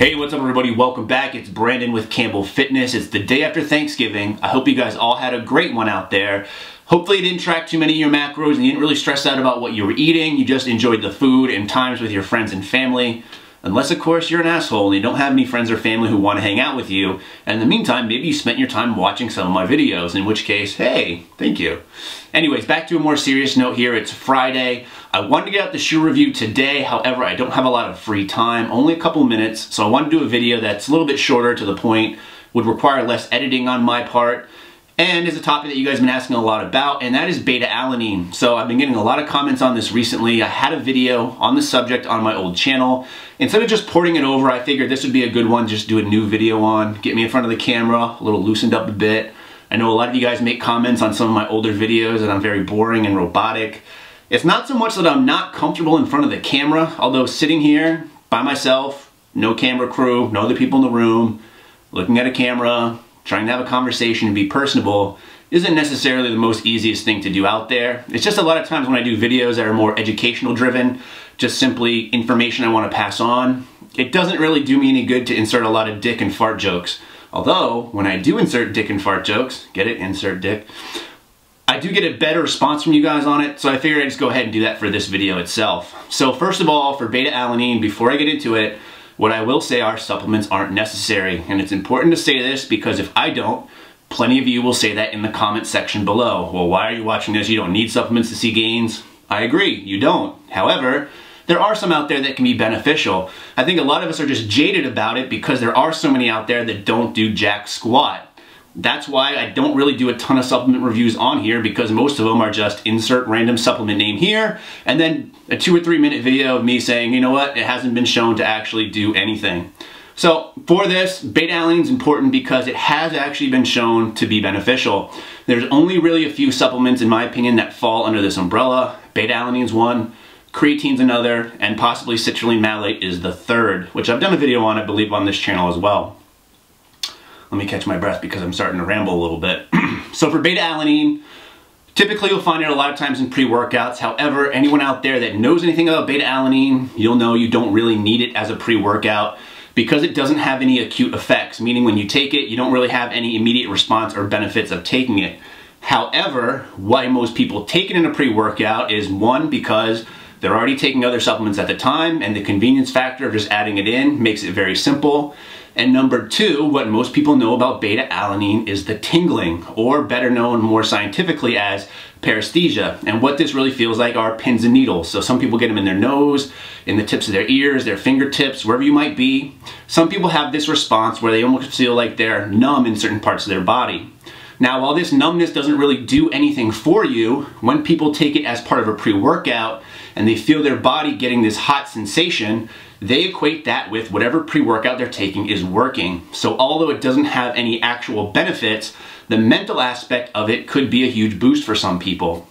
Hey, what's up everybody? Welcome back. It's Brandon with Campbell Fitness. It's the day after Thanksgiving. I hope you guys all had a great one out there. Hopefully you didn't track too many of your macros and you didn't really stress out about what you were eating. You just enjoyed the food and times with your friends and family. Unless, of course, you're an asshole and you don't have any friends or family who want to hang out with you. And in the meantime, maybe you spent your time watching some of my videos, in which case, hey, thank you. Anyways, back to a more serious note here. It's Friday. I wanted to get out the shoe review today. However, I don't have a lot of free time, only a couple minutes. So I want to do a video that's a little bit shorter to the point, would require less editing on my part and is a topic that you guys have been asking a lot about, and that is beta-alanine. So I've been getting a lot of comments on this recently. I had a video on the subject on my old channel. Instead of just porting it over, I figured this would be a good one just do a new video on, get me in front of the camera, a little loosened up a bit. I know a lot of you guys make comments on some of my older videos that I'm very boring and robotic. It's not so much that I'm not comfortable in front of the camera, although sitting here by myself, no camera crew, no other people in the room, looking at a camera, trying to have a conversation and be personable isn't necessarily the most easiest thing to do out there. It's just a lot of times when I do videos that are more educational driven, just simply information I want to pass on, it doesn't really do me any good to insert a lot of dick and fart jokes. Although, when I do insert dick and fart jokes, get it, insert dick, I do get a better response from you guys on it, so I figured I'd just go ahead and do that for this video itself. So first of all, for beta-alanine, before I get into it, what I will say are supplements aren't necessary. And it's important to say this because if I don't, plenty of you will say that in the comment section below. Well, why are you watching this? You don't need supplements to see gains. I agree, you don't. However, there are some out there that can be beneficial. I think a lot of us are just jaded about it because there are so many out there that don't do jack squat. That's why I don't really do a ton of supplement reviews on here because most of them are just insert random supplement name here and then a two or three minute video of me saying, you know what, it hasn't been shown to actually do anything. So for this, beta-alanine is important because it has actually been shown to be beneficial. There's only really a few supplements, in my opinion, that fall under this umbrella. Beta-alanine is one, creatine's another, and possibly citrulline malate is the third, which I've done a video on, I believe, on this channel as well. Let me catch my breath because I'm starting to ramble a little bit. so for beta-alanine, typically you'll find it a lot of times in pre-workouts. However, anyone out there that knows anything about beta-alanine, you'll know you don't really need it as a pre-workout because it doesn't have any acute effects, meaning when you take it, you don't really have any immediate response or benefits of taking it. However, why most people take it in a pre-workout is one, because they're already taking other supplements at the time and the convenience factor of just adding it in makes it very simple. And number two, what most people know about beta-alanine is the tingling, or better known more scientifically as paresthesia. And what this really feels like are pins and needles. So some people get them in their nose, in the tips of their ears, their fingertips, wherever you might be. Some people have this response where they almost feel like they're numb in certain parts of their body. Now, while this numbness doesn't really do anything for you, when people take it as part of a pre-workout and they feel their body getting this hot sensation, they equate that with whatever pre-workout they're taking is working. So although it doesn't have any actual benefits, the mental aspect of it could be a huge boost for some people.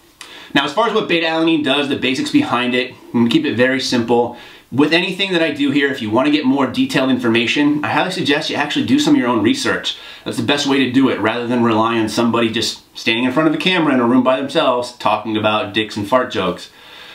Now as far as what beta-alanine does, the basics behind it, I'm gonna keep it very simple. With anything that I do here, if you want to get more detailed information, I highly suggest you actually do some of your own research. That's the best way to do it, rather than rely on somebody just standing in front of a camera in a room by themselves talking about dicks and fart jokes.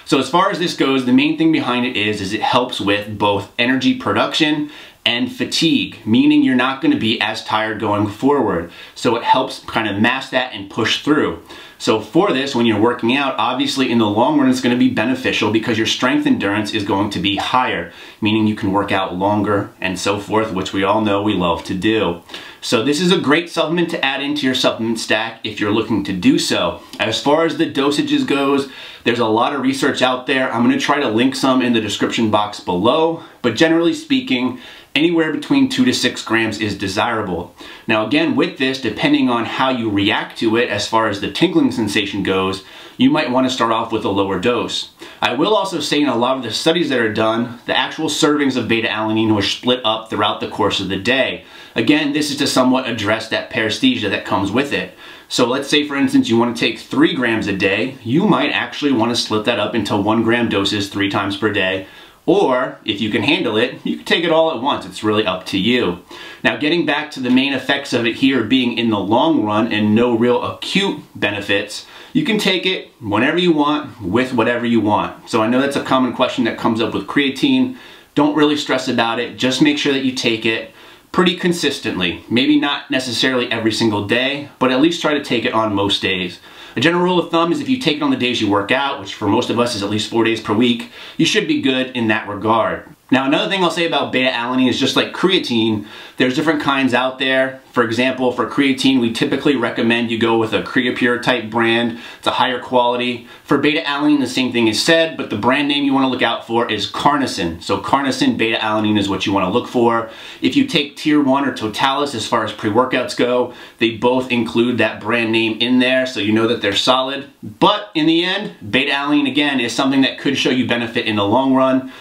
So as far as this goes, the main thing behind it is, is it helps with both energy production and fatigue, meaning you're not gonna be as tired going forward. So it helps kind of mask that and push through. So for this, when you're working out, obviously in the long run, it's gonna be beneficial because your strength endurance is going to be higher, meaning you can work out longer and so forth, which we all know we love to do. So this is a great supplement to add into your supplement stack if you're looking to do so. As far as the dosages goes, there's a lot of research out there. I'm gonna try to link some in the description box below, but generally speaking, anywhere between two to six grams is desirable. Now again, with this, depending on how you react to it as far as the tingling sensation goes, you might want to start off with a lower dose. I will also say in a lot of the studies that are done, the actual servings of beta-alanine were split up throughout the course of the day. Again, this is to somewhat address that paresthesia that comes with it. So let's say for instance you want to take three grams a day, you might actually want to split that up into one gram doses three times per day or if you can handle it, you can take it all at once. It's really up to you. Now getting back to the main effects of it here being in the long run and no real acute benefits, you can take it whenever you want with whatever you want. So I know that's a common question that comes up with creatine. Don't really stress about it. Just make sure that you take it pretty consistently. Maybe not necessarily every single day, but at least try to take it on most days. A general rule of thumb is if you take it on the days you work out, which for most of us is at least four days per week, you should be good in that regard. Now another thing I'll say about beta-alanine is just like creatine, there's different kinds out there. For example, for creatine, we typically recommend you go with a Creapure type brand. It's a higher quality. For beta-alanine, the same thing is said, but the brand name you wanna look out for is CarnoSyn. So CarnoSyn beta-alanine is what you wanna look for. If you take Tier 1 or Totalis as far as pre-workouts go, they both include that brand name in there, so you know that they're solid. But in the end, beta-alanine, again, is something that could show you benefit in the long run.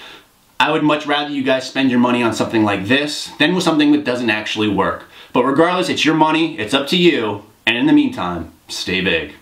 I would much rather you guys spend your money on something like this than with something that doesn't actually work. But regardless, it's your money, it's up to you, and in the meantime, stay big.